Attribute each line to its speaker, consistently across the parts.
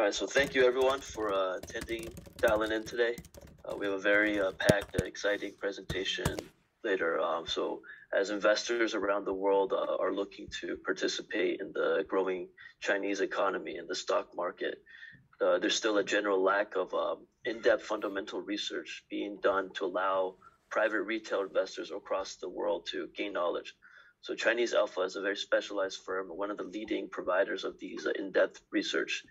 Speaker 1: All right, so thank you everyone for uh, attending, dialing in today. Uh, we have a very uh, packed, exciting presentation later. Um, so, as investors around the world uh, are looking to participate in the growing Chinese economy and the stock market, uh, there's still a general lack of um, in-depth fundamental research being done to allow private retail investors across the world to gain knowledge. So Chinese Alpha is a very specialized firm, one of the leading providers of these uh, in-depth research.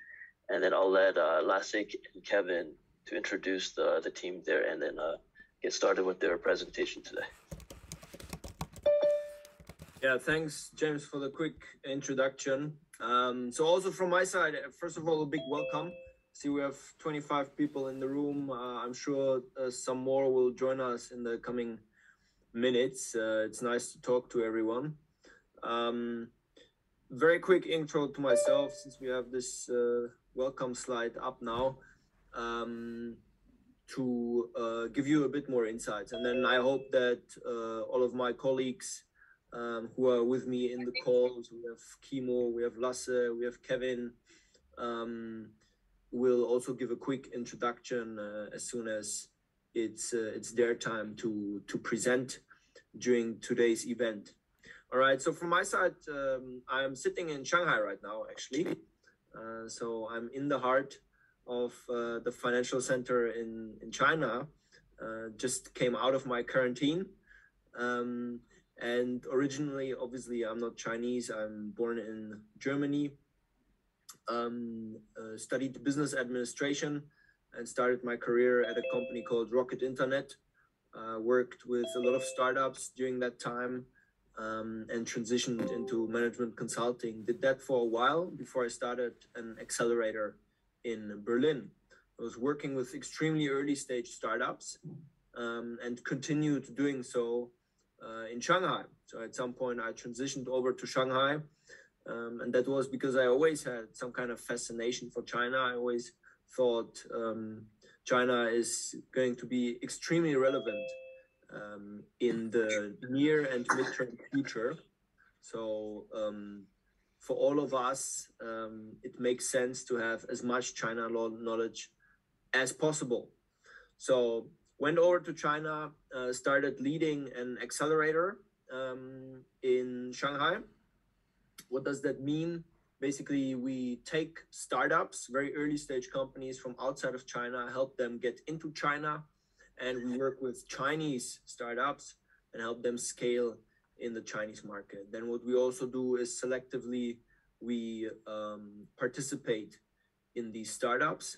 Speaker 1: And then I'll let uh, Lasik and Kevin to introduce the, the team there and then uh, get started with their presentation today.
Speaker 2: Yeah, thanks, James, for the quick introduction. Um, so also from my side, first of all, a big welcome. See, we have 25 people in the room. Uh, I'm sure uh, some more will join us in the coming minutes. Uh, it's nice to talk to everyone. Um, very quick intro to myself, since we have this uh, welcome slide up now, um, to uh, give you a bit more insights. And then I hope that uh, all of my colleagues um, who are with me in the calls. We have Kimo, we have Lasse, we have Kevin. Um, will also give a quick introduction uh, as soon as it's uh, it's their time to to present during today's event. All right. So from my side, um, I'm sitting in Shanghai right now, actually. Uh, so I'm in the heart of uh, the financial center in in China. Uh, just came out of my quarantine. Um, and originally, obviously, I'm not Chinese. I'm born in Germany. Um, uh, studied business administration and started my career at a company called Rocket Internet. Uh, worked with a lot of startups during that time um, and transitioned into management consulting. Did that for a while before I started an accelerator in Berlin. I was working with extremely early stage startups um, and continued doing so uh, in Shanghai. So at some point, I transitioned over to Shanghai, um, and that was because I always had some kind of fascination for China. I always thought um, China is going to be extremely relevant um, in the near and midterm future. So um, for all of us, um, it makes sense to have as much China law knowledge as possible. So went over to China, uh, started leading an accelerator um, in Shanghai. What does that mean? Basically, we take startups, very early stage companies from outside of China, help them get into China, and we work with Chinese startups and help them scale in the Chinese market. Then what we also do is selectively we um, participate in these startups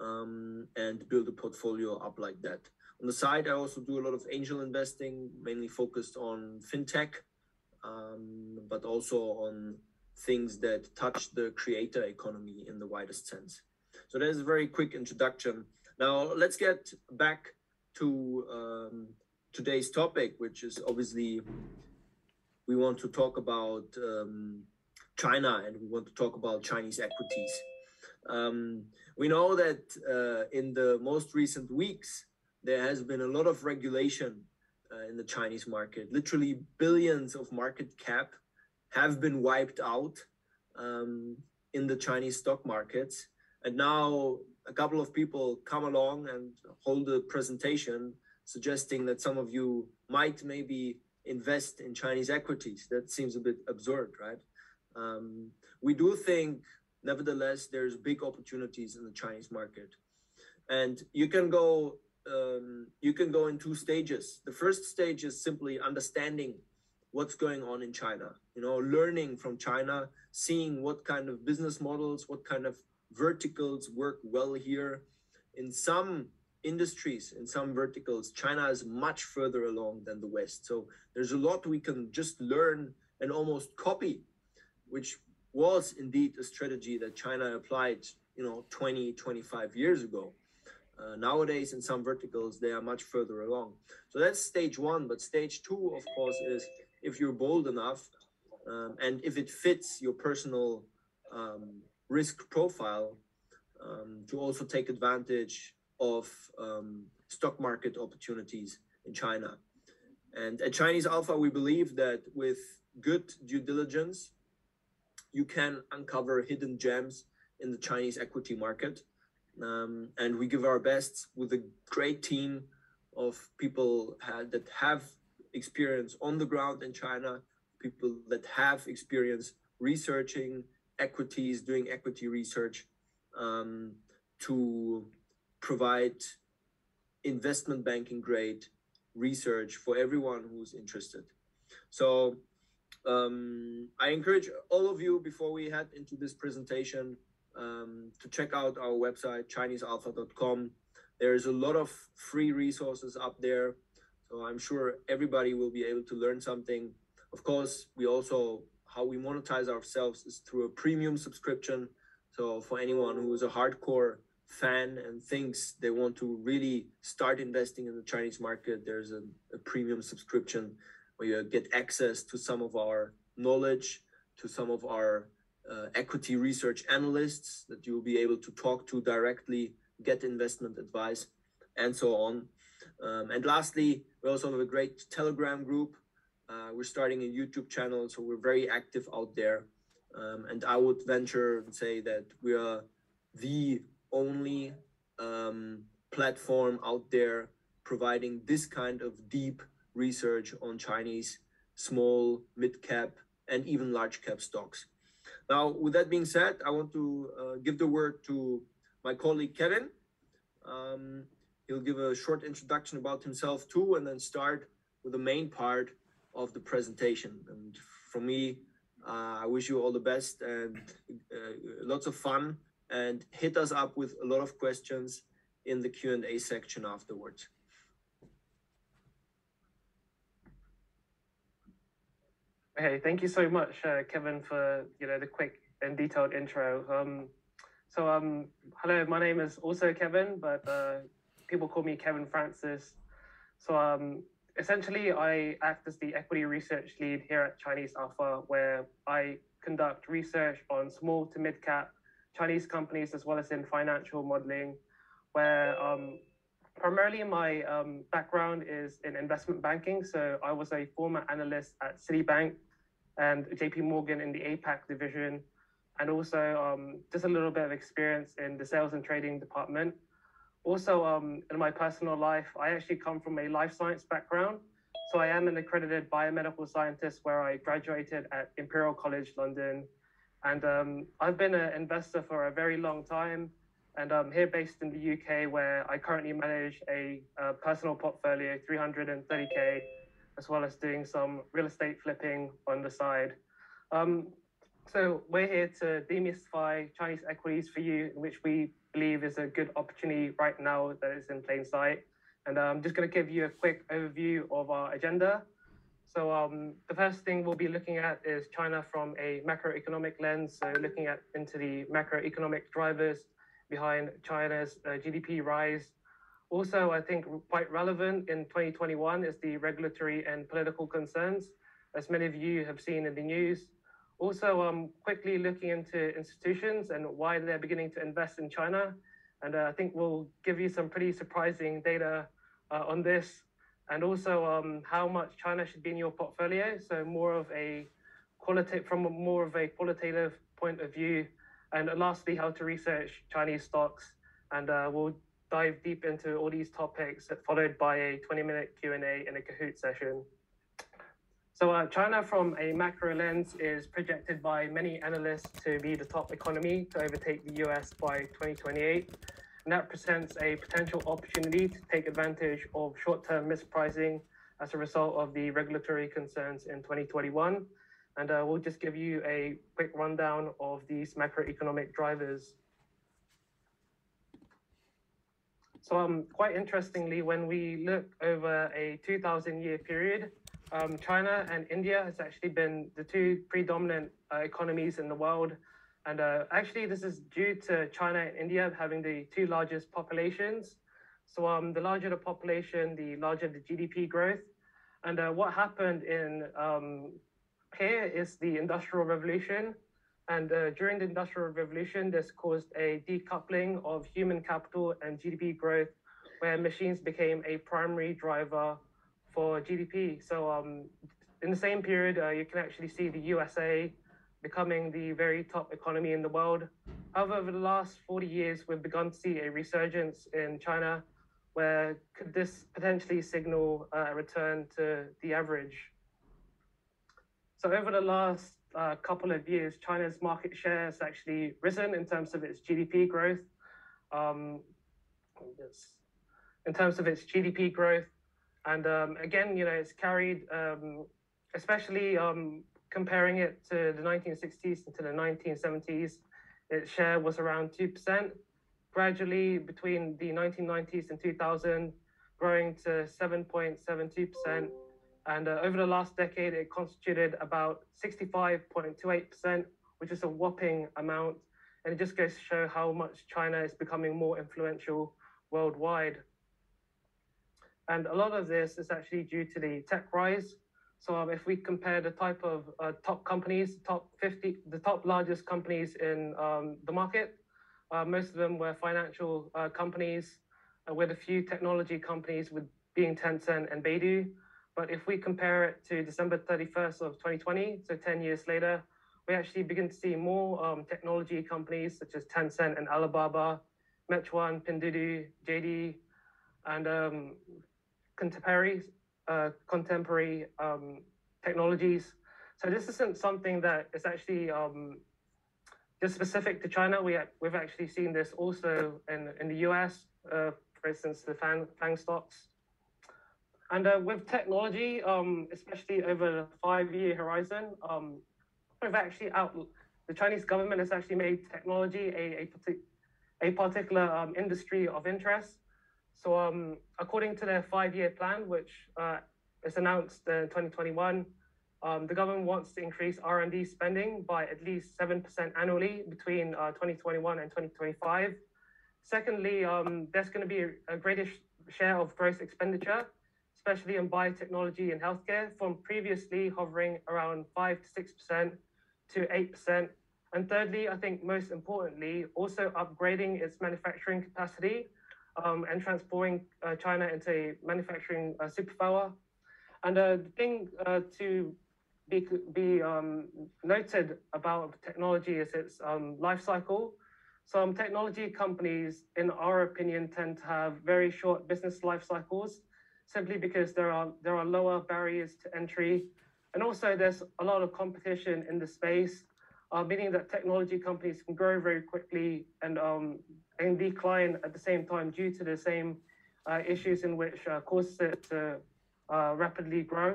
Speaker 2: um, and build a portfolio up like that. On the side, I also do a lot of angel investing, mainly focused on fintech, um, but also on things that touch the creator economy in the widest sense. So that is a very quick introduction. Now let's get back to um, today's topic, which is obviously we want to talk about um, China and we want to talk about Chinese equities. Um, we know that uh, in the most recent weeks, there has been a lot of regulation uh, in the Chinese market. Literally, billions of market cap have been wiped out um, in the Chinese stock markets. And now a couple of people come along and hold a presentation suggesting that some of you might maybe invest in Chinese equities. That seems a bit absurd, right? Um, we do think nevertheless, there's big opportunities in the Chinese market. And you can go um, you can go in two stages. The first stage is simply understanding what's going on in China, you know, learning from China, seeing what kind of business models, what kind of verticals work well here. In some industries, in some verticals, China is much further along than the West. So there's a lot we can just learn and almost copy, which was indeed a strategy that China applied, you know, 20, 25 years ago. Uh, nowadays, in some verticals, they are much further along. So that's stage one. But stage two, of course, is if you're bold enough um, and if it fits your personal um, risk profile um, to also take advantage of um, stock market opportunities in China. And at Chinese Alpha, we believe that with good due diligence, you can uncover hidden gems in the Chinese equity market. Um, and we give our best with a great team of people that have experience on the ground in China, people that have experience researching equities, doing equity research um, to provide investment banking grade research for everyone who's interested. So um, I encourage all of you before we head into this presentation um, to check out our website, ChineseAlpha.com. There's a lot of free resources up there. So I'm sure everybody will be able to learn something. Of course, we also, how we monetize ourselves is through a premium subscription. So for anyone who is a hardcore fan and thinks they want to really start investing in the Chinese market, there's a, a premium subscription where you get access to some of our knowledge, to some of our uh, equity research analysts that you'll be able to talk to directly, get investment advice, and so on. Um, and lastly, we also have a great Telegram group. Uh, we're starting a YouTube channel, so we're very active out there. Um, and I would venture and say that we are the only um, platform out there providing this kind of deep research on Chinese small, mid cap, and even large cap stocks. Now, with that being said, I want to uh, give the word to my colleague Kevin. Um, he'll give a short introduction about himself too, and then start with the main part of the presentation. And for me, uh, I wish you all the best and uh, lots of fun. And hit us up with a lot of questions in the Q and A section afterwards.
Speaker 3: Hey, thank you so much, uh, Kevin, for you know the quick and detailed intro. Um, so, um, hello, my name is also Kevin, but uh, people call me Kevin Francis. So, um, essentially, I act as the equity research lead here at Chinese Alpha, where I conduct research on small to mid cap Chinese companies as well as in financial modeling, where um, primarily my um, background is in investment banking. So I was a former analyst at Citibank and JP Morgan in the APAC division, and also um, just a little bit of experience in the sales and trading department. Also, um, in my personal life, I actually come from a life science background. So I am an accredited biomedical scientist where I graduated at Imperial College London. And um, I've been an investor for a very long time and I'm here based in the UK where I currently manage a, a personal portfolio, 330k, as well as doing some real estate flipping on the side. Um, so we're here to demystify Chinese equities for you, in which we believe is a good opportunity right now that is in plain sight. And I'm just going to give you a quick overview of our agenda. So um, the first thing we'll be looking at is China from a macroeconomic lens. So looking at into the macroeconomic drivers behind China's uh, GDP rise. Also, I think quite relevant in 2021 is the regulatory and political concerns, as many of you have seen in the news. Also, um, quickly looking into institutions and why they're beginning to invest in China. And uh, I think we'll give you some pretty surprising data uh, on this. And also um, how much China should be in your portfolio. So more of a qualitative, from a more of a qualitative point of view, and lastly, how to research Chinese stocks. And uh, we'll dive deep into all these topics, followed by a 20-minute Q&A in a Kahoot session. So uh, China from a macro lens is projected by many analysts to be the top economy to overtake the US by 2028. And that presents a potential opportunity to take advantage of short-term mispricing as a result of the regulatory concerns in 2021 and uh, we'll just give you a quick rundown of these macroeconomic drivers. So um, quite interestingly, when we look over a 2000 year period, um, China and India has actually been the two predominant uh, economies in the world. And uh, actually, this is due to China and India having the two largest populations. So um, the larger the population, the larger the GDP growth. And uh, what happened in um, here is the Industrial Revolution. And uh, during the Industrial Revolution, this caused a decoupling of human capital and GDP growth, where machines became a primary driver for GDP. So um, in the same period, uh, you can actually see the USA becoming the very top economy in the world. However, over the last 40 years, we've begun to see a resurgence in China, where could this potentially signal a return to the average? So over the last uh, couple of years, China's market share has actually risen in terms of its GDP growth. Um, in terms of its GDP growth, and um, again, you know, it's carried, um, especially um, comparing it to the 1960s and to the 1970s, its share was around 2%. Gradually, between the 1990s and 2000, growing to 7.72%. And uh, over the last decade, it constituted about 65.28%, which is a whopping amount. And it just goes to show how much China is becoming more influential worldwide. And a lot of this is actually due to the tech rise. So um, if we compare the type of uh, top companies, top 50, the top largest companies in um, the market, uh, most of them were financial uh, companies, uh, with a few technology companies with being Tencent and Baidu. But if we compare it to December 31st of 2020, so 10 years later, we actually begin to see more um, technology companies such as Tencent and Alibaba, Meituan, Pinduoduo, JD, and um, contemporary, uh, contemporary um, technologies. So this isn't something that is actually um, just specific to China. We we've actually seen this also in in the US, uh, for instance, the FAANG, FAANG stocks. And uh, with technology, um, especially over the five-year horizon, um, we've actually out the Chinese government has actually made technology a a, a particular um, industry of interest. So um, according to their five-year plan, which uh, is announced in 2021, um, the government wants to increase R&D spending by at least 7% annually between uh, 2021 and 2025. Secondly, um, there's going to be a, a greater share of gross expenditure, especially in biotechnology and healthcare, from previously hovering around 5 to 6% to 8%. And thirdly, I think most importantly, also upgrading its manufacturing capacity um, and transforming uh, China into a manufacturing uh, superpower. And uh, the thing uh, to be, be um, noted about technology is its um, life cycle. Some technology companies, in our opinion, tend to have very short business life cycles, simply because there are there are lower barriers to entry, and also there's a lot of competition in the space uh, meaning that technology companies can grow very quickly and, um, and decline at the same time due to the same uh, issues in which uh, causes it to rapidly grow.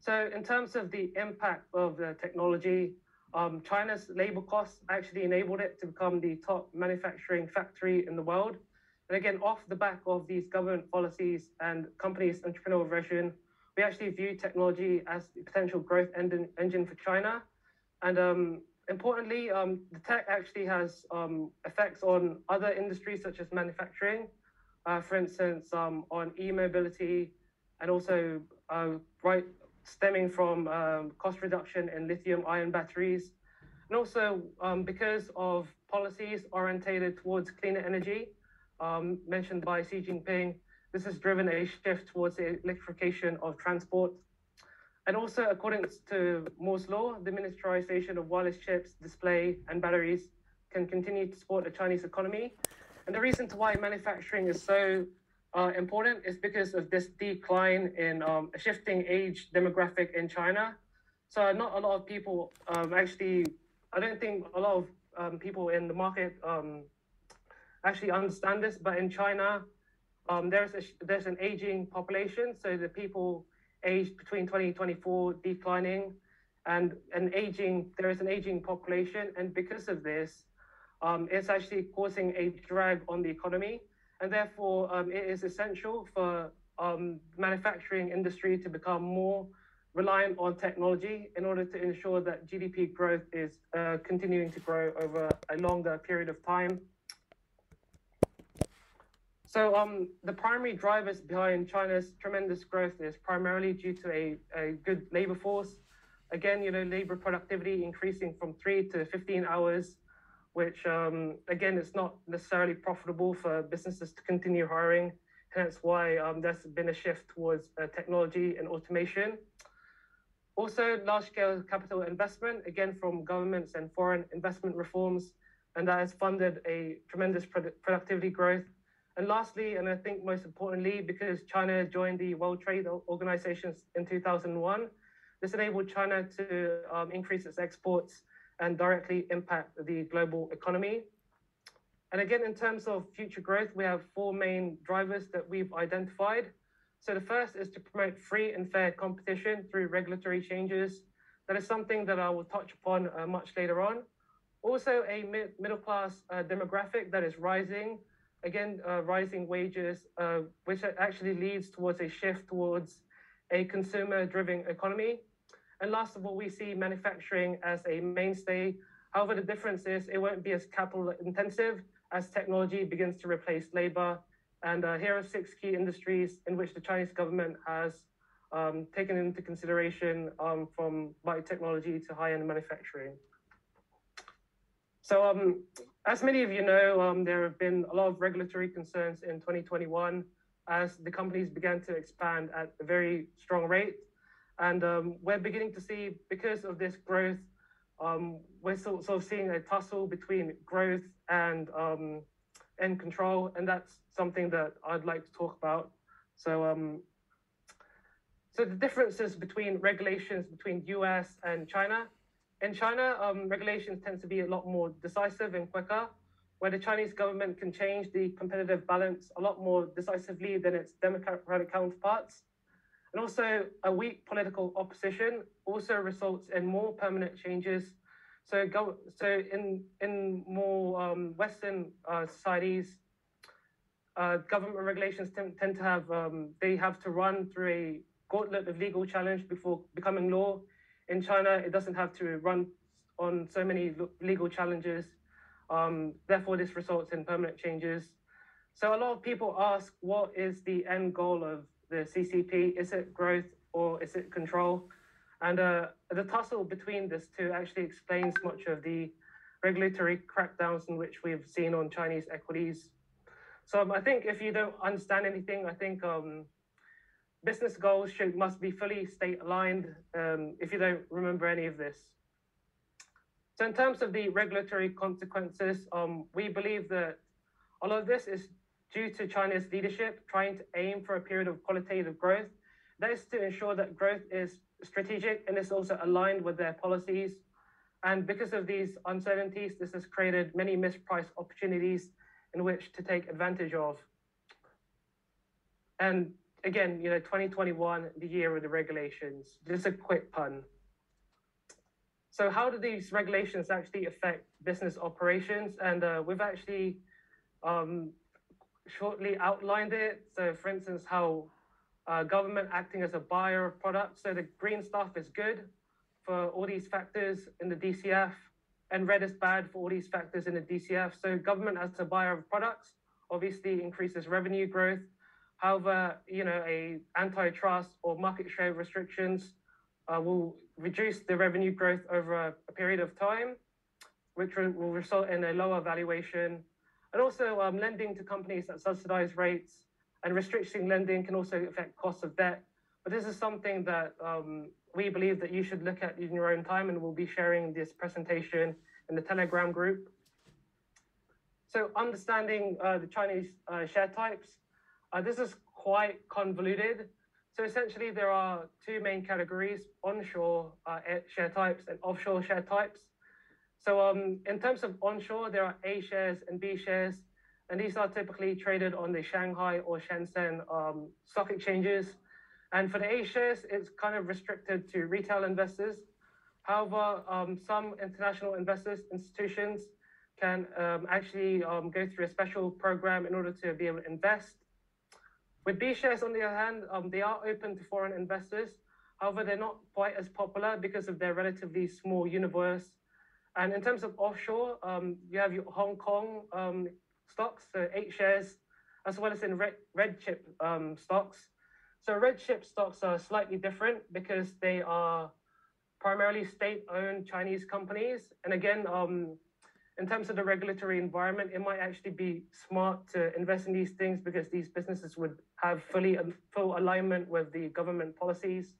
Speaker 3: So in terms of the impact of the technology, um, China's labor costs actually enabled it to become the top manufacturing factory in the world. And again, off the back of these government policies and companies' entrepreneurial vision, we actually view technology as a potential growth engine, for China. And um, importantly, um, the tech actually has um, effects on other industries such as manufacturing, uh, for instance, um, on e-mobility, and also uh, right stemming from um, cost reduction in lithium-ion batteries, and also um, because of policies orientated towards cleaner energy, mentioned by Xi Jinping, this has driven a shift towards the electrification of transport. And also, according to Moore's law, the miniaturization of wireless chips, display, and batteries can continue to support the Chinese economy. And the reason to why manufacturing is so uh, important is because of this decline in um, a shifting age demographic in China. So not a lot of people um, actually, I don't think a lot of um, people in the market um, actually understand this, but in China, um, there's a, there's an aging population, so the people aged between 20 and 24 declining, and an aging there is an aging population, and because of this, um, it's actually causing a drag on the economy, and therefore um, it is essential for um, manufacturing industry to become more reliant on technology in order to ensure that GDP growth is uh, continuing to grow over a longer period of time. So um, the primary drivers behind China's tremendous growth is primarily due to a, a good labor force. Again, you know, labor productivity increasing from three to 15 hours, which um, again, it's not necessarily profitable for businesses to continue hiring. Hence why um, there's been a shift towards uh, technology and automation. Also, large-scale capital investment, again from governments and foreign investment reforms, and that has funded a tremendous productivity growth. And lastly, and I think most importantly, because China joined the World Trade Organization in 2001, this enabled China to um, increase its exports and directly impact the global economy. And again, in terms of future growth, we have four main drivers that we've identified. So the first is to promote free and fair competition through regulatory changes. That is something that I will touch upon uh, much later on. Also, a mid middle class uh, demographic that is rising. Again, uh, rising wages, uh, which actually leads towards a shift towards a consumer driven economy. And last of all, we see manufacturing as a mainstay. However, the difference is it won't be as capital intensive as technology begins to replace labor. And uh, here are six key industries in which the Chinese government has um, taken into consideration um, from biotechnology to high-end manufacturing. So um, as many of you know, um, there have been a lot of regulatory concerns in 2021 as the companies began to expand at a very strong rate. And um, we're beginning to see, because of this growth, um, we're sort, of seeing a tussle between growth and um, and control, and that's something that I'd like to talk about. So, um, so the differences between regulations between U.S. and China. In China, um, regulations tend to be a lot more decisive and quicker, where the Chinese government can change the competitive balance a lot more decisively than its democratic counterparts. And also, a weak political opposition also results in more permanent changes. So, go, so in in more um, Western uh, societies, uh, government regulations tend, tend to have um, they have to run through a gauntlet of legal challenge before becoming law. In China, it doesn't have to run on so many legal challenges. Um, therefore, this results in permanent changes. So a lot of people ask, what is the end goal of the CCP? Is it growth or is it control? And uh, the tussle between these two actually explains much of the regulatory crackdowns in which we've seen on Chinese equities. So um, I think if you don't understand anything, I think um, business goals should must be fully state aligned. Um, if you don't remember any of this. So in terms of the regulatory consequences, um, we believe that all of this is due to China's leadership trying to aim for a period of qualitative growth. That is to ensure that growth is strategic and is also aligned with their policies. And because of these uncertainties, this has created many mispriced opportunities in which to take advantage of. And again, you know, 2021, the year of the regulations, just a quick pun. So how do these regulations actually affect business operations? And uh, we've actually um, shortly outlined it. So, for instance, how uh, government acting as a buyer of products. So the green stuff is good for all these factors in the DCF, and red is bad for all these factors in the DCF. So government as a buyer of products obviously increases revenue growth. However, you know, a antitrust or market share restrictions uh, will reduce the revenue growth over a, a period of time, which will result in a lower valuation and also um, lending to companies at subsidized rates and restricting lending can also affect costs of debt. But this is something that um, we believe that you should look at in your own time, and we'll be sharing this presentation in the Telegram group. So understanding uh, the Chinese uh, share types, uh, this is quite convoluted. So essentially, there are two main categories: onshore uh, share types and offshore share types. So um, in terms of onshore, there are A shares and B shares, and these are typically traded on the Shanghai or Shenzhen um, stock exchanges. And for the A shares, it's kind of restricted to retail investors. However, um, some international investors, institutions, can um, actually um, go through a special program in order to be able to invest. With B shares, on the other hand, um, they are open to foreign investors. However, they're not quite as popular because of their relatively small universe and in terms of offshore, um, you have your Hong Kong um, stocks, so H shares, as well as in red, red chip um, stocks. So red chip stocks are slightly different because they are primarily state-owned Chinese companies. And again, um, in terms of the regulatory environment, it might actually be smart to invest in these things because these businesses would have fully full alignment with the government policies.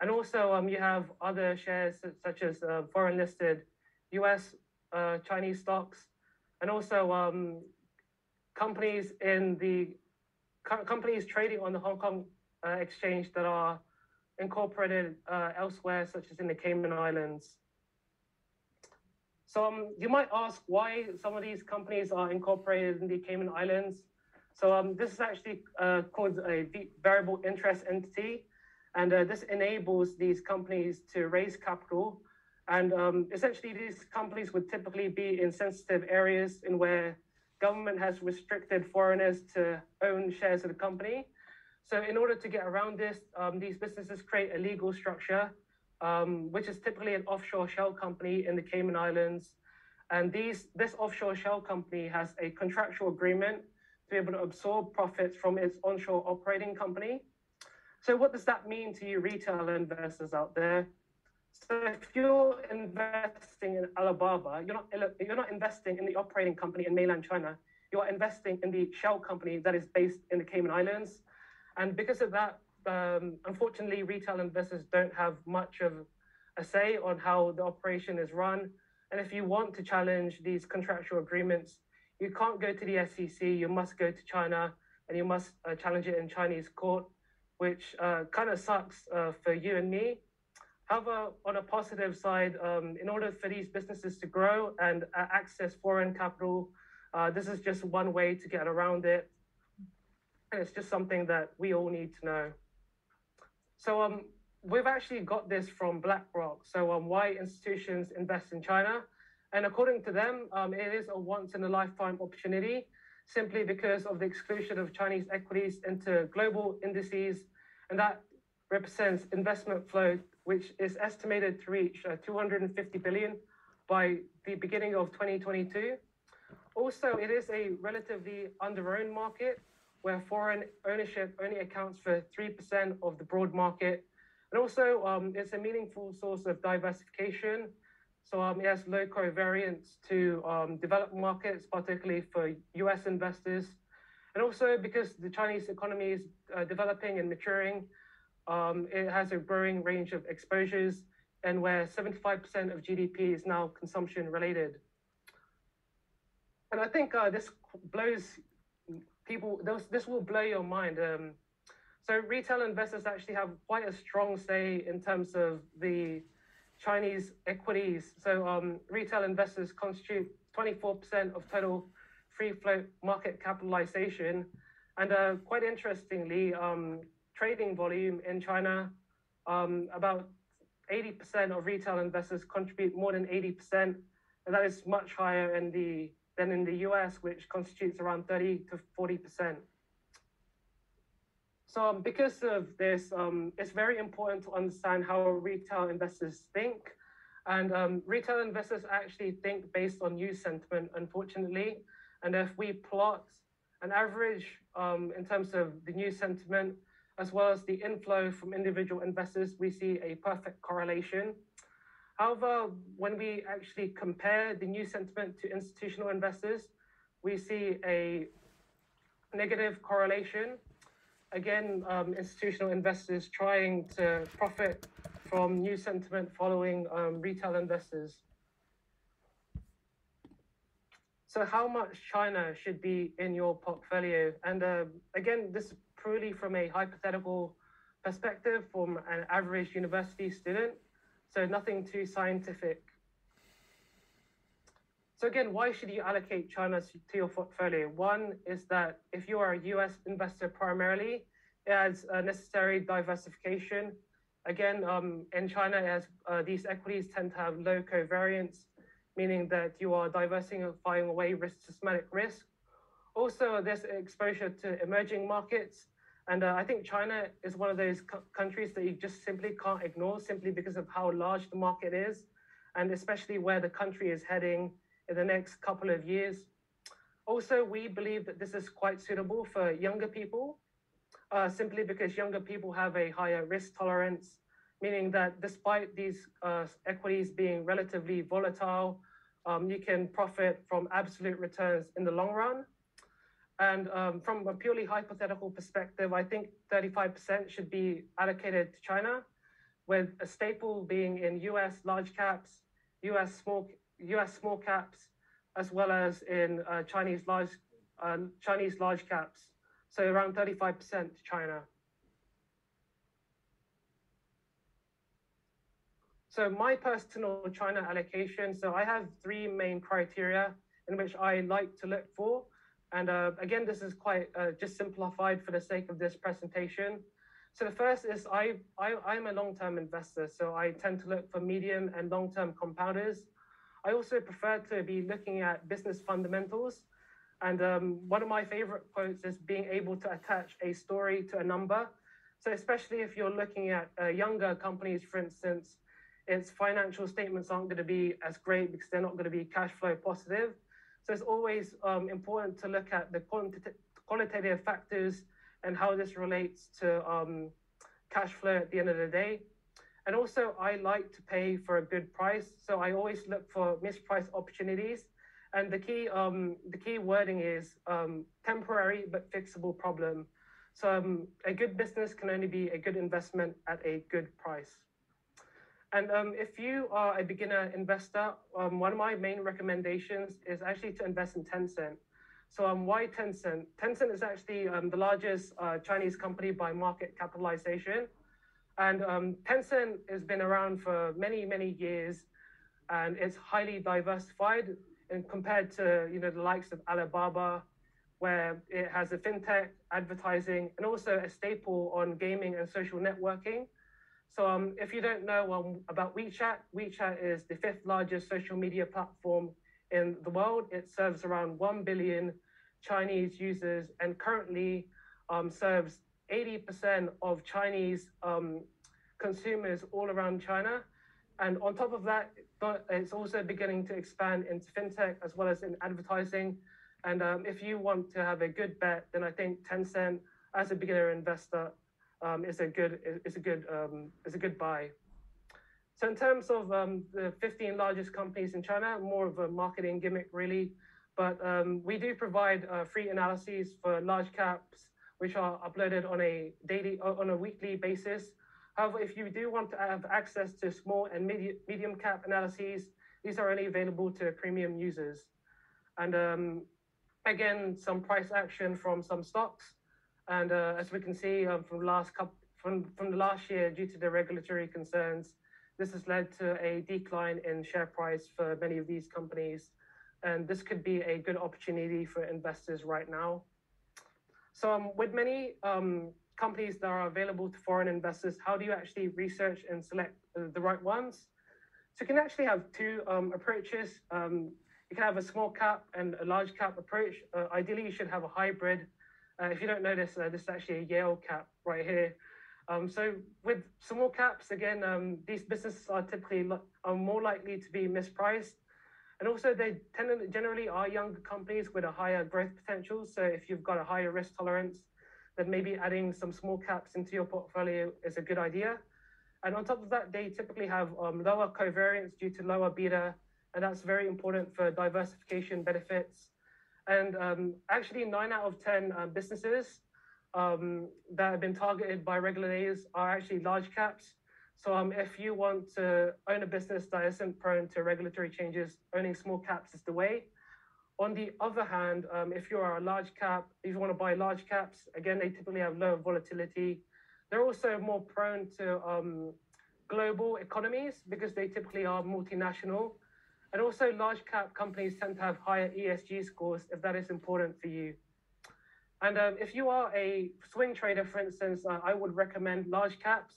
Speaker 3: And also, um, you have other shares such as uh, foreign listed US uh, Chinese stocks, and also um, companies in the co- companies trading on the Hong Kong uh, exchange that are incorporated uh, elsewhere, such as in the Cayman Islands. So um, you might ask why some of these companies are incorporated in the Cayman Islands. So um, this is actually uh, called a variable interest entity, and uh, this enables these companies to raise capital. And um, essentially, these companies would typically be in sensitive areas in where government has restricted foreigners to own shares of the company. So in order to get around this, um, these businesses create a legal structure, um, which is typically an offshore shell company in the Cayman Islands. And these, this offshore shell company has a contractual agreement to be able to absorb profits from its onshore operating company. So what does that mean to you retail investors out there? So if you're investing in Alibaba, you're not you're not investing in the operating company in mainland China. You are investing in the shell company that is based in the Cayman Islands. And because of that, um, unfortunately, retail investors don't have much of a say on how the operation is run. And if you want to challenge these contractual agreements, you can't go to the SEC. You must go to China, and you must uh, challenge it in Chinese court, which uh, kind of sucks uh, for you and me. However, on a positive side, um, in order for these businesses to grow and uh, access foreign capital, uh, this is just one way to get around it. And it's just something that we all need to know. So um, we've actually got this from BlackRock. So um, why institutions invest in China? And according to them, um, it is a once in a lifetime opportunity simply because of the exclusion of Chinese equities into global indices. And that represents investment flow, which is estimated to reach uh, 250 billion by the beginning of 2022. Also, it is a relatively under-owned market where foreign ownership only accounts for 3% of the broad market. And also, um, it's a meaningful source of diversification. So um, it has low covariance to um, developed markets, particularly for US investors. And also because the Chinese economy is uh, developing and maturing, um, it has a growing range of exposures and where 75% of GDP is now consumption related. And I think uh, this blows people this, this will blow your mind. Um, so retail investors actually have quite a strong say in terms of the Chinese equities. So um, retail investors constitute 24% of total free float market capitalization. And uh, quite interestingly, um, trading volume in China, um, about 80% of retail investors contribute more than 80%. And that is much higher in the than in the US, which constitutes around 30 to 40%. So um, because of this, um, it's very important to understand how retail investors think. And um, retail investors actually think based on news sentiment, unfortunately. And if we plot an average um, in terms of the news sentiment, as well as the inflow from individual investors, we see a perfect correlation. However, when we actually compare the new sentiment to institutional investors, we see a negative correlation. Again, um, institutional investors trying to profit from new sentiment following um, retail investors. So how much China should be in your portfolio? And uh, again, this is purely from a hypothetical perspective from an average university student. So nothing too scientific. So again, why should you allocate China to your portfolio? One is that if you are a US investor primarily, it adds a necessary diversification. Again, um, in China, as uh, these equities tend to have low covariance, meaning that you are diversifying away risk, systematic risk. Also, there's exposure to emerging markets, and uh, I think China is one of those countries that you just simply can't ignore simply because of how large the market is, and especially where the country is heading in the next couple of years. Also, we believe that this is quite suitable for younger people, uh, simply because younger people have a higher risk tolerance, meaning that despite these uh, equities being relatively volatile, um, you can profit from absolute returns in the long run. And um, from a purely hypothetical perspective, I think 35% should be allocated to China. with a staple being in US large caps, US small US small caps, as well as in uh, Chinese large uh, Chinese large caps. So around 35% to China. So my personal China allocation, so I have three main criteria in which I like to look for. And uh, again, this is quite uh, just simplified for the sake of this presentation. So the first is I, I, I'm a long-term investor, so I tend to look for medium and long-term compounders. I also prefer to be looking at business fundamentals. And um, one of my favorite quotes is being able to attach a story to a number. So especially if you're looking at uh, younger companies, for instance, its financial statements aren't going to be as great because they're not going to be cash flow positive. So it's always um, important to look at the qualitative factors and how this relates to um, cash flow at the end of the day. And also, I like to pay for a good price, so I always look for mispriced opportunities. And the key, um, the key wording is um, temporary but fixable problem. So um, a good business can only be a good investment at a good price. And um, if you are a beginner investor, um, one of my main recommendations is actually to invest in Tencent. So um, why Tencent? Tencent is actually um, the largest uh, Chinese company by market capitalization. And um, Tencent has been around for many, many years, and it's highly diversified and compared to you know the likes of Alibaba, where it has a fintech, advertising, and also a staple on gaming and social networking. So um, if you don't know um, about WeChat, WeChat is the fifth largest social media platform in the world. It serves around 1 billion Chinese users and currently um, serves 80% of Chinese um, consumers all around China. And on top of that, it's also beginning to expand into fintech as well as in advertising. And um, if you want to have a good bet, then I think Tencent, as a beginner investor, um, is a good is a good um, is a good buy. So in terms of um, the 15 largest companies in China, more of a marketing gimmick really, but um, we do provide uh, free analyses for large caps, which are uploaded on a daily uh, on a weekly basis. However, if you do want to have access to small and medium medium cap analyses, these are only available to premium users. And um, again, some price action from some stocks. And uh, as we can see um, from last couple, from, from the last year, due to the regulatory concerns, this has led to a decline in share price for many of these companies. And this could be a good opportunity for investors right now. So um, with many um, companies that are available to foreign investors, how do you actually research and select the right ones? So you can actually have two um, approaches. Um, you can have a small cap and a large cap approach. Uh, ideally, you should have a hybrid uh, if you don't notice, uh, this is actually a Yale cap right here. Um, so with small caps, again, um, these businesses are typically are more likely to be mispriced. And also they tend to generally are younger companies with a higher growth potential. So if you've got a higher risk tolerance, then maybe adding some small caps into your portfolio is a good idea. And on top of that, they typically have um, lower covariance due to lower beta, and that's very important for diversification benefits. And um, actually, nine out of 10 uh, businesses um, that have been targeted by regulators are actually large caps. So um, if you want to own a business that isn't prone to regulatory changes, owning small caps is the way. On the other hand, um, if you are a large cap, if you want to buy large caps, again, they typically have lower volatility. They're also more prone to um, global economies because they typically are multinational. And also large cap companies tend to have higher ESG scores if that is important for you. And um, if you are a swing trader, for instance, uh, I would recommend large caps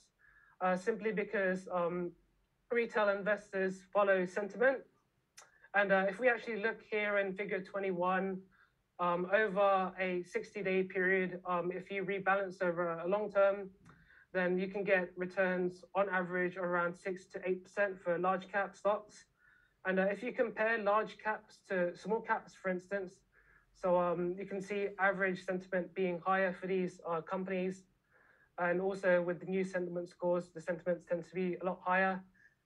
Speaker 3: uh, simply because um, retail investors follow sentiment. And uh, if we actually look here in figure 21, um, over a 60 day period, um, if you rebalance over a long term, then you can get returns on average around 6 to 8% for large cap stocks. And uh, if you compare large caps to small caps, for instance, so um, you can see average sentiment being higher for these uh, companies. And also with the new sentiment scores, the sentiments tend to be a lot higher.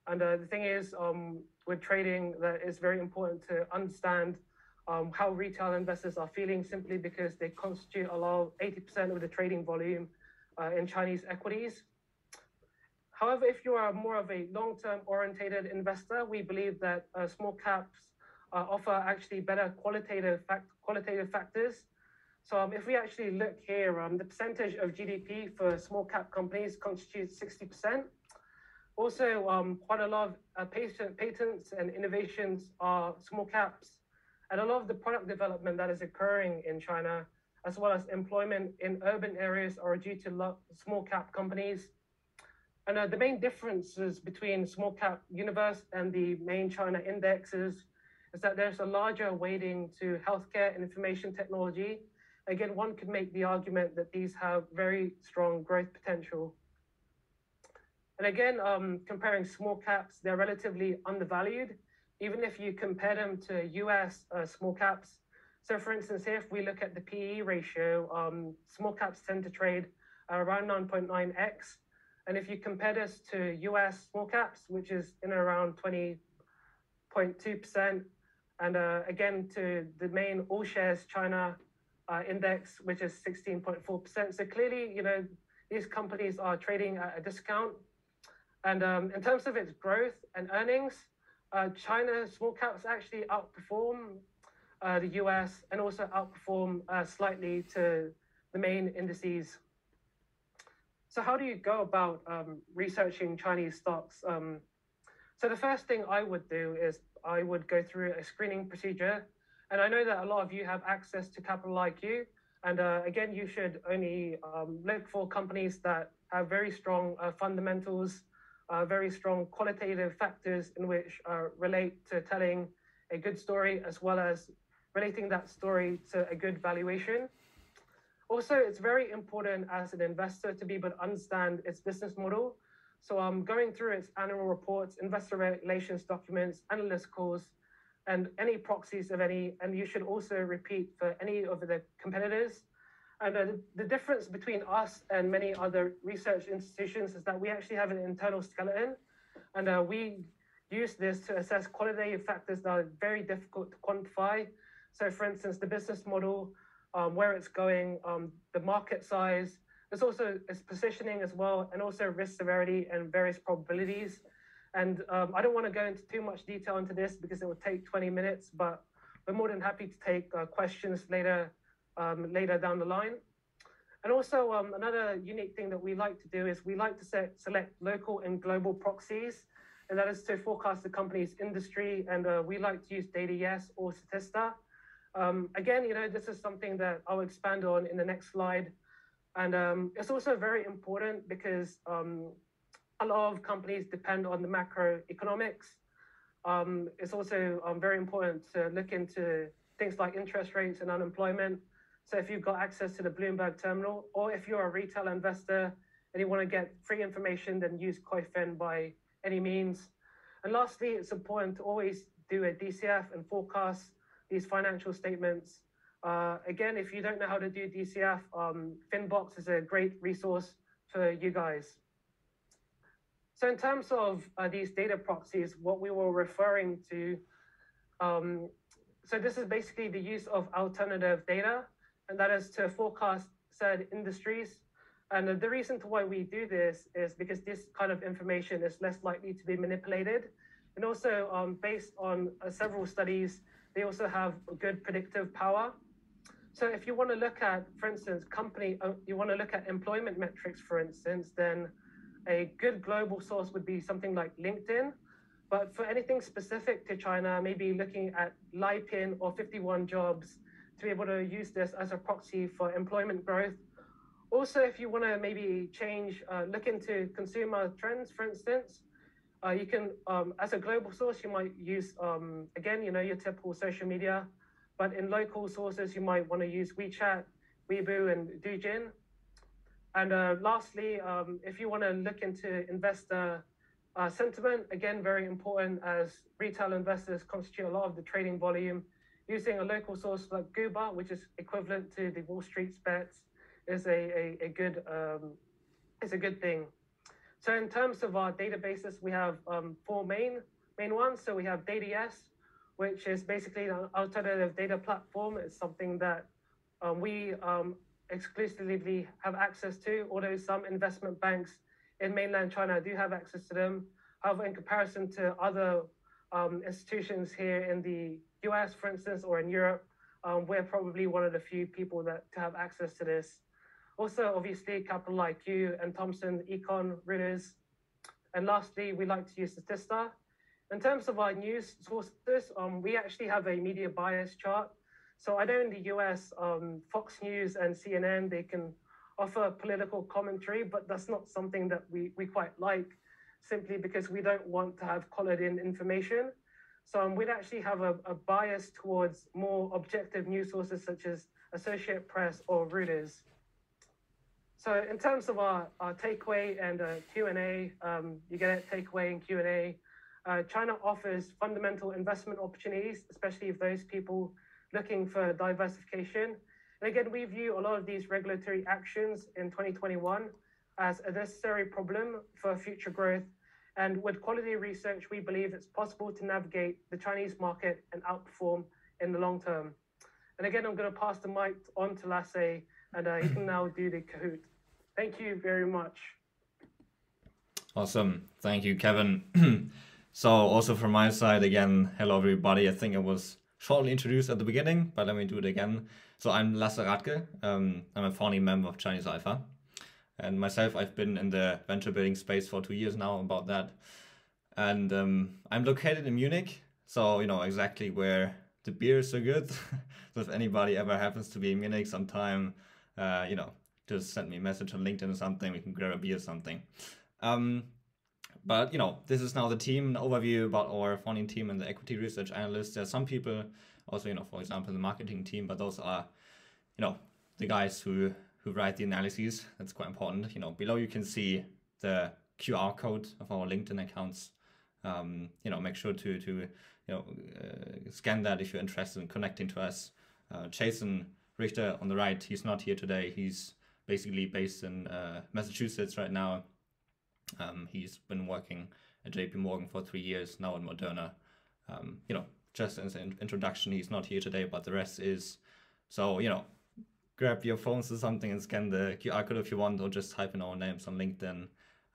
Speaker 3: And uh, the thing is, um, with trading, that it's very important to understand um, how retail investors are feeling simply because they constitute a lot 80% of the trading volume uh, in Chinese equities. However, if you are more of a long-term orientated investor, we believe that uh, small caps uh, offer actually better qualitative fact, qualitative factors. So um, if we actually look here, um, the percentage of GDP for small cap companies constitutes 60%. Also, um, quite a lot of uh, patent, patents and innovations are small caps. And a lot of the product development that is occurring in China, as well as employment in urban areas, are due to small cap companies. And uh, the main differences between small cap universe and the main China indexes is that there's a larger weighting to healthcare and information technology. Again, one could make the argument that these have very strong growth potential. And again, um, comparing small caps, they're relatively undervalued, even if you compare them to US uh, small caps. So for instance, if we look at the PE ratio, um, small caps tend to trade around 9.9x. And if you compare this to US small caps, which is in around 20.2%, and uh, again to the main all shares China uh, index, which is 16.4%. So clearly, you know, these companies are trading at a discount. And um, in terms of its growth and earnings, uh, China small caps actually outperform uh, the US and also outperform uh, slightly to the main indices. So how do you go about um, researching Chinese stocks? Um, so the first thing I would do is I would go through a screening procedure. And I know that a lot of you have access to Capital IQ. And uh, again, you should only um, look for companies that have very strong uh, fundamentals, uh, very strong qualitative factors in which uh, relate to telling a good story as well as relating that story to a good valuation. Also, it's very important as an investor to be able to understand its business model. So I'm going through its annual reports, investor relations documents, analyst calls, and any proxies of any, and you should also repeat for any of the competitors. And uh, the difference between us and many other research institutions is that we actually have an internal skeleton, and uh, we use this to assess qualitative factors that are very difficult to quantify. So, for instance, the business model, um, where it's going, um, the market size. There's also its positioning as well, and also risk severity and various probabilities. And um, I don't want to go into too much detail into this because it will take 20 minutes, but we're more than happy to take uh, questions later um, later down the line. And also um, another unique thing that we like to do is we like to set, select local and global proxies, and that is to forecast the company's industry. And uh, we like to use DataYes or Statista. Um, again, you know, this is something that I'll expand on in the next slide. And um, it's also very important because um, a lot of companies depend on the macroeconomics. Um, it's also um, very important to look into things like interest rates and unemployment. So if you've got access to the Bloomberg terminal, or if you're a retail investor and you want to get free information, then use Koyfin by any means. And lastly, it's important to always do a DCF and forecast these financial statements. Uh, again, if you don't know how to do DCF, um, Finbox is a great resource for you guys. So in terms of uh, these data proxies, what we were referring to, um, so this is basically the use of alternative data, and that is to forecast said industries. And the reason to why we do this is because this kind of information is less likely to be manipulated. And also um, based on uh, several studies, they also have good predictive power. So if you want to look at, for instance, company, uh, you want to look at employment metrics, for instance, then a good global source would be something like LinkedIn. But for anything specific to China, maybe looking at Liepin or 51 jobs to be able to use this as a proxy for employment growth. Also, if you want to maybe change, uh, look into consumer trends, for instance, uh, you can, um, as a global source, you might use, um, again, you know, your typical social media, but in local sources, you might want to use WeChat, Weibo, and Douyin. And uh, lastly, um, if you want to look into investor uh, sentiment, again, very important as retail investors constitute a lot of the trading volume. Using a local source like Guba, which is equivalent to the Wall Street's bets, is a, a, a good um, is a good thing. So in terms of our databases, we have um, four main main ones. So we have DDS, which is basically an alternative data platform. It's something that um, we um, exclusively have access to, although some investment banks in mainland China do have access to them. However, in comparison to other um, institutions here in the US, for instance, or in Europe, um, we're probably one of the few people that to have access to this. Also, obviously, Capital IQ and Thomson Eikon Reuters. And lastly, we like to use Statista. In terms of our news sources, um, we actually have a media bias chart. So I know in the US, um, Fox News and CNN, they can offer political commentary, but that's not something that we, we quite like simply because we don't want to have colored in information. So um, we'd actually have a, a, bias towards more objective news sources such as Associate Press or Reuters. So in terms of our, our takeaway and uh, Q&A, um, you get it, takeaway and Q&A. Uh, China offers fundamental investment opportunities, especially if those people looking for diversification. And again, we view a lot of these regulatory actions in 2021 as a necessary problem for future growth. And with quality research, we believe it's possible to navigate the Chinese market and outperform in the long term. And again, I'm going to pass the mic on to Lasse, and uh, he can now do the Kahoot. Thank you very much.
Speaker 4: Awesome. Thank you, Kevin. so, also from my side, again, hello, everybody. I think I was shortly introduced at the beginning, but let me do it again. So, I'm Lasse Radke. Um, I'm a founding member of Chinese Alpha. And myself, I've been in the venture building space for two years now about that. And um, I'm located in Munich, so you know exactly where the beer is so good. so if anybody ever happens to be in Munich sometime, uh, you know, just send me a message on LinkedIn or something. We can grab a beer or something. Um, but you know, this is now the team, an overview about our founding team and the equity research analysts. There are some people, also you know, for example, the marketing team, but those are, you know, the guys who who write the analyses. That's quite important. You know, below you can see the QR code of our LinkedIn accounts. Um, you know, make sure to to you know uh, scan that if you're interested in connecting to us. Uh, Jason Richter on the right, he's not here today. He's basically based in uh, Massachusetts right now. Um, he's been working at JP Morgan for three years now at Moderna. Um, you know, just as an introduction, he's not here today, but the rest is. So you know, grab your phones or something and scan the QR code if you want, or just type in our names on LinkedIn.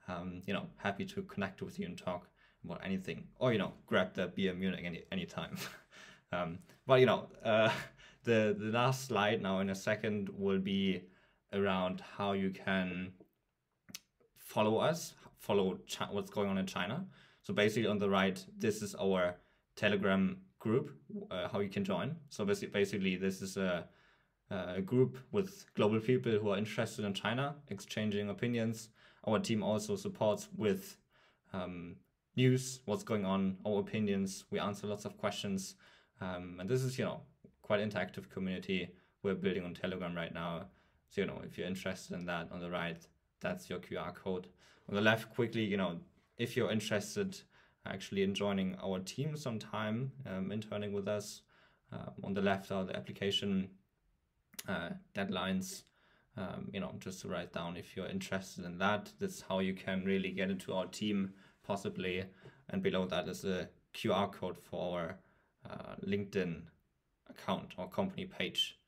Speaker 4: Um, you know, happy to connect with you and talk about anything, or you know, grab the beer Munich any anytime. um, but you know, uh, the the last slide now in a second will be around how you can follow us, follow what's going on in China. So basically, on the right, this is our Telegram group, uh, how you can join. So basically, this is a a group with global people who are interested in China, exchanging opinions. Our team also supports with um, news, what's going on, our opinions. We answer lots of questions, um, and this is you know quite interactive community we're building on Telegram right now. So you know if you're interested in that, on the right, that's your QR code. On the left, quickly, you know if you're interested actually in joining our team sometime, um, interning with us. Uh, on the left are the application uh, deadlines. Um, you know, just to write down if you're interested in that. That's how you can really get into our team, possibly. And below that is a QR code for our uh, LinkedIn account or company page.